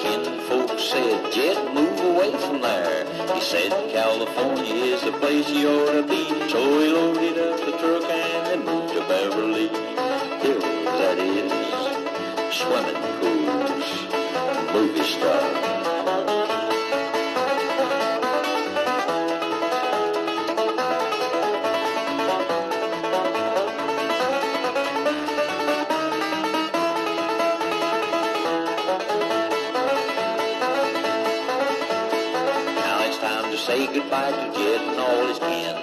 Ken folks said, Jed, move away from there. He said California is the place you ought to be. So he swimming pools, movie star. Now it's time to say goodbye to Jed and all his kin.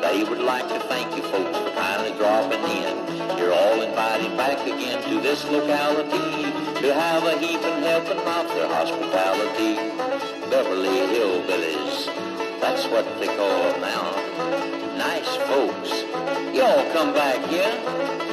They would like to thank you folks for kindly dropping in. Invited back again to this locality to have a heaping and of their hospitality. Beverly Hillbillies, that's what they call them now. Nice folks. You all come back here.